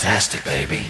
fantastic, baby.